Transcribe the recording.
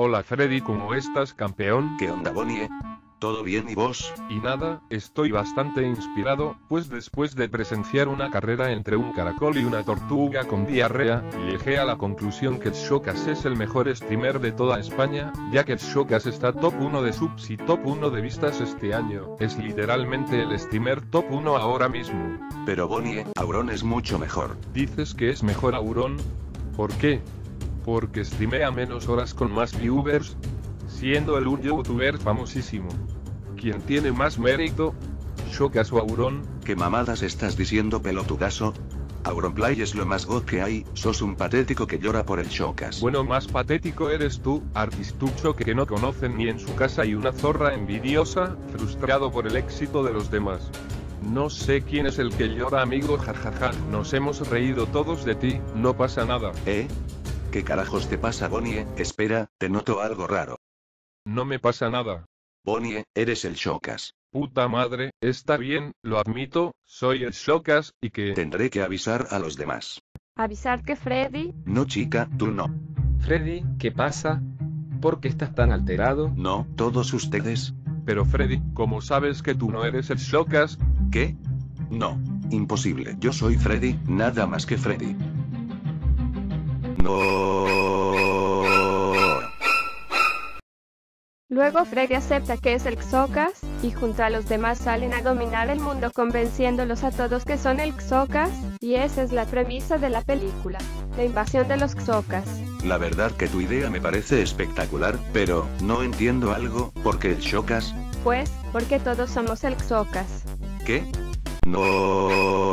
Hola Freddy, ¿cómo estás, campeón? ¿Qué onda, Bonnie? ¿Todo bien y vos? Y nada, estoy bastante inspirado, pues después de presenciar una carrera entre un caracol y una tortuga con diarrea, llegué a la conclusión que Shokas es el mejor streamer de toda España, ya que Shokas está top 1 de subs y top 1 de vistas este año, es literalmente el streamer top 1 ahora mismo. Pero Bonnie, Auron es mucho mejor. ¿Dices que es mejor Auron? ¿Por qué? Porque streamea menos horas con más viewers, siendo el un youtuber famosísimo. ¿Quién tiene más mérito? ¿Shokas o Auron? ¿Qué mamadas estás diciendo, pelotudazo? Auronplay es lo más god que hay, sos un patético que llora por el Shokas. Bueno, más patético eres tú, artistucho que no conocen ni en su casa y una zorra envidiosa, frustrado por el éxito de los demás. No sé quién es el que llora, amigo, jajaja. Nos hemos reído todos de ti, no pasa nada. ¿Eh? ¿Qué carajos te pasa, Bonnie? Espera, te noto algo raro. No me pasa nada. Bonnie, eres el Shokas. Puta madre, está bien, lo admito, soy el Shokas, y que... Tendré que avisar a los demás. ¿Avisar que Freddy? No, chica, tú no. Freddy, ¿qué pasa? ¿Por qué estás tan alterado? No, todos ustedes. Pero Freddy, ¿cómo sabes que tú no eres el Shokas? ¿Qué? No. Imposible. Yo soy Freddy, nada más que Freddy. Luego Freddy acepta que es el Xocas, y junto a los demás salen a dominar el mundo convenciéndolos a todos que son el Xocas, y esa es la premisa de la película, la invasión de los Xocas. La verdad que tu idea me parece espectacular, pero, no entiendo algo, ¿por qué el Shokas? Pues, porque todos somos el Xocas. ¿Qué? No.